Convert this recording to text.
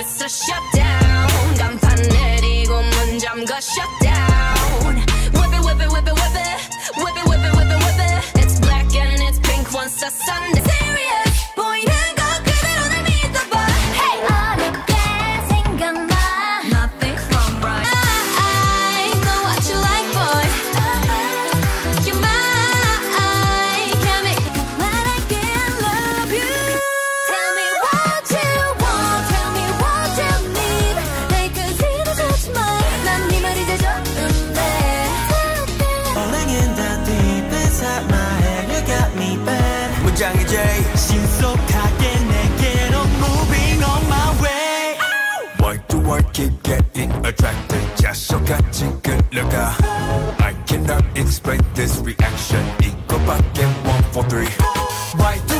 it's a shutdown 간판 내리고 문 잠가 shutdown Whip it, whip it, whip it, whip it Whip it, whip it, whip it, whip it It's black and it's pink once the sun Serious day 신속하게 내게로 moving on my way. To keep getting attracted? I cannot explain this reaction. 이거밖에 one for three. Right